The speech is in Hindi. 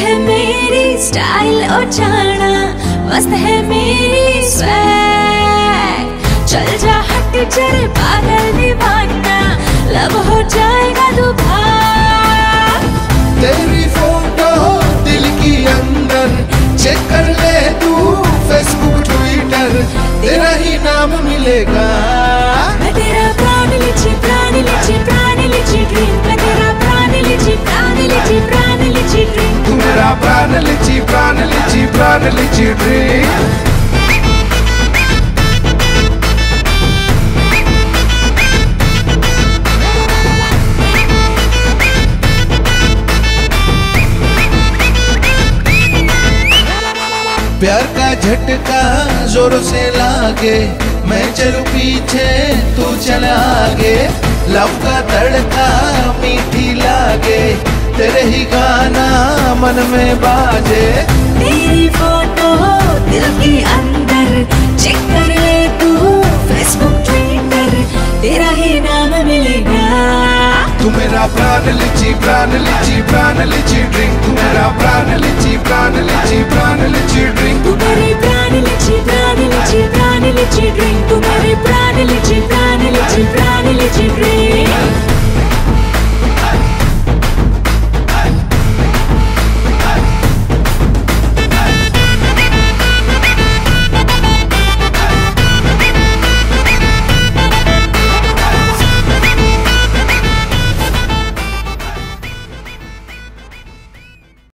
है मेरी स्टाइल और जाना मस्त है मेरी स्वैग चल जा हट चल पा लिची, प्राण लिची ड्रीम प्यार का झटका ज़ोर से लागे, मैं चलू पीछे, तू चला आगे। लव का तड़का मीठी लागे मन में बाजे। तेरी फ़ोटो दिल के अंदर चेक कर ले तू फेसबुक ट्विटर तेरा ही नाम मिलेगा। तू मेरा प्राण लीची प्राण लिची प्राण लिची ड्रिंक तू मेरा प्राण लिची प्राण लिची प्राण लिची